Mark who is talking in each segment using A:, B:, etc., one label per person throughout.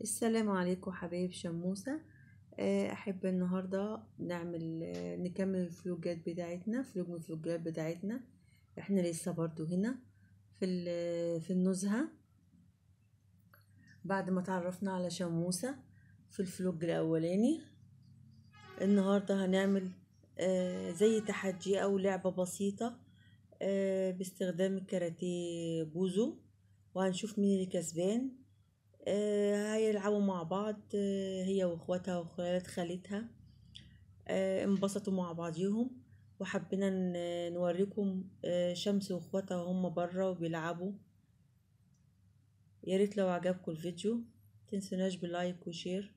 A: السلام عليكم حبايب شموسة. آه، أحب النهاردة نعمل آه، نكمل الفلوجات بتاعتنا vlog من الفلوجات بتاعتنا. إحنا لسه برضو هنا في ال- في النزهة. بعد ما تعرفنا على شموسة في ال vlog الأولاني النهاردة هنعمل آه، زي تحدي أو لعبة بسيطة آه، باستخدام الكاراتيه بوزو وهنشوف مين اللي كسبان. آه، هيلعبوا مع بعض آه، هي واخواتها واخوات خالتها. آه، انبسطوا مع بعضيهم وحبينا نوريكم شمس واخواتها وهم برا وبيلعبوا. يا ريت لو عجبكم الفيديو متنسوناش ب like و share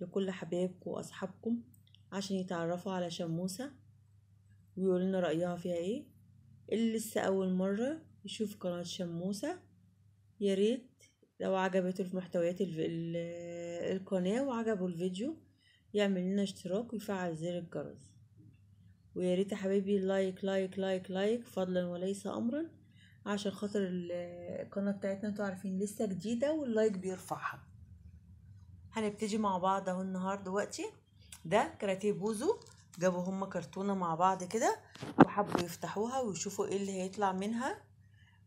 A: لكل حبايبكم وأصحابكم عشان يتعرفوا على شموسة ويقولوا لنا رأيها فيها إيه. اللي لسه أول مرة يشوف قناة شموسة يا ريت لو عجبته في محتويات. القناة وعجبه الفيديو يعمل لنا اشتراك ويفعل زر الجرس. ويا ريت يا حبايبي like like like like فضلا وليس امرا عشان خاطر ال- القناة بتاعتنا أنتوا عارفين لسه جديدة وال like بيرفعها. هنبتدي مع بعض أهو النهارده دلوقتي. ده كاراتيه بوزو. جابوا هما كرتونة مع بعض كده وحبوا يفتحوها ويشوفوا إيه اللي هيطلع منها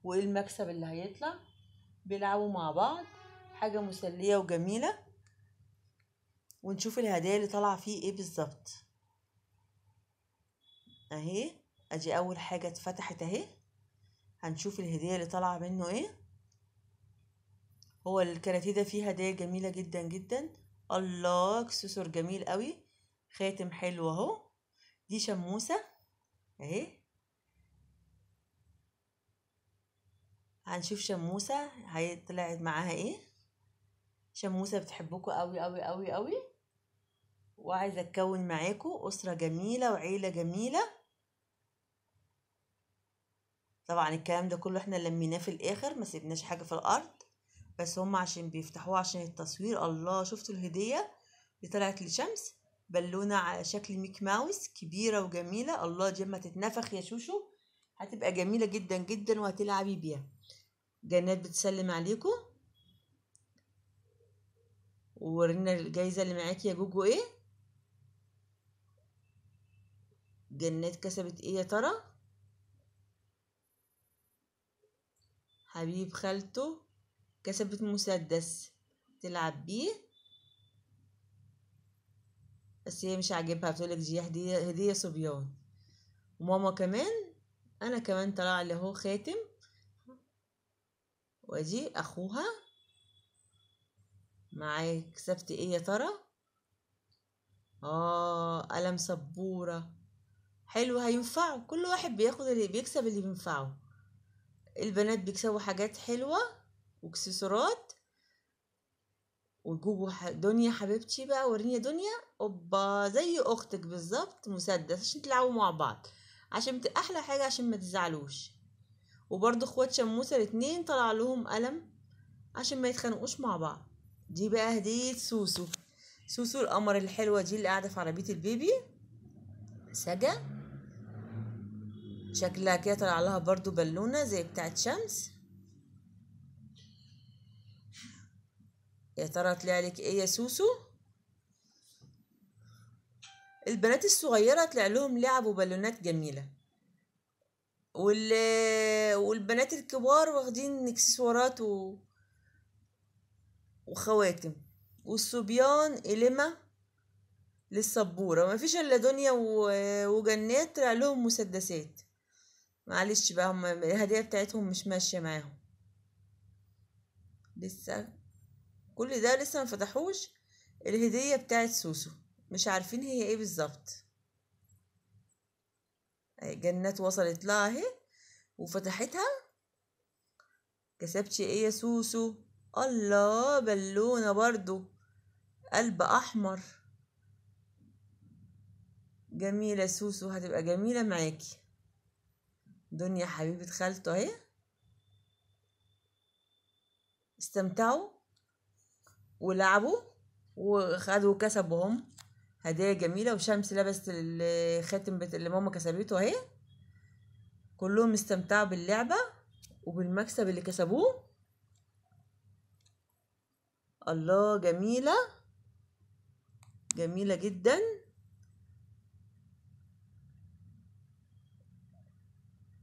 A: وإيه المكسب اللي هيطلع. بيلعبوا مع بعض حاجة مسلية وجميلة ونشوف الهدايا اللي طالعة فيه إيه بالظبط. أهي أدي أول حاجة اتفتحت أهي. هنشوف الهدية اللي طالعة منه إيه. هو الكاراتيه ده فيه هدايا جميلة جدا جدا. الله إكسسوار جميل قوي خاتم حلو أهو. دي شموسة. أهي. هنشوف شموسة هي طلعت معاها إيه. شموسة بتحبكوا قوي قوي قوي قوي. وعايزة اتكون معاكوا أسرة جميلة وعيلة جميلة. طبعا الكلام ده كله إحنا لميناه في الآخر ما سيبناش حاجة في الأرض. بس هم عشان بيفتحوه عشان التصوير الله شفتوا الهدية؟ اللي طلعت لشمس. بالونة على شكل ميك ماوس كبيرة وجميلة. الله دي تتنفخ يا شوشو. هتبقى جميلة جدا جدا وهتلعبي بيها. جنات بتسلم عليكم. وورينا الجايزة اللي معاكي يا جوجو إيه؟ جنات كسبت إيه يا ترى؟ حبيب خالته كسبت مسدس. تلعب بيه؟ بس هي مش عاجبها بتقولك دي هدية هدية صبيان. وماما كمان؟ أنا كمان طلع لي أهو خاتم. وادي أخوها. معايا كسبت إيه يا ترى؟ آه قلم سبورة. حلو هينفعه. كل واحد بياخد اللي بيكسب اللي بينفعه. البنات بيكسبوا حاجات حلوة وإكسسوارات. وجوجو دنيا حبيبتي بقى وريني يا دنيا. أوبا زي أختك بالظبط مسدس عشان تلعبوا مع بعض. عشان أحلى حاجة عشان ما تزعلوش. وبرضه اخوات شموسة الاتنين طلع لهم قلم عشان ما يتخانقوش مع بعض. دي بقى هدية سوسو. سوسو القمر الحلوة دي اللي قاعدة في عربية البيبي. سجا. شكلها كده طلع لها برضو بالونة زي بتاعت شمس. يا ترى طلع لك إيه يا سوسو؟ البنات الصغيرة طلع لهم لعب وبالونات جميلة. وال... والبنات الكبار واخدين إكسسوارات و... وخواتم. والصبيان قلمة للسبورة. ما فيش إلا دنيا و... وجنات طلع لهم مسدسات. معلش بقى هم الهدية بتاعتهم مش ماشية معاهم. لسه كل ده لسه ما فتحوش؟ الهدية بتاعت سوسو. مش عارفين هي إيه بالظبط. جنات وصلت لها وفتحتها. كسبتي إيه يا سوسو؟ الله بالونة برضو. قلب أحمر. جميلة سوسو هتبقى جميلة معاكي. دنيا حبيبة خالته اهي. استمتعوا ولعبوا وخدوا كسبوا هم هدايا جميلة وشمس لبست الخاتم اللي ماما كسبته أهي. كلهم استمتعوا باللعبة وبالمكسب اللي كسبوه. الله جميلة. جميلة جدا.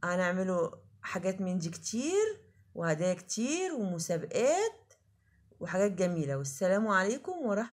A: هنعمله حاجات من دي كتير وهدايا كتير ومسابقات وحاجات جميلة. والسلام عليكم ورحمة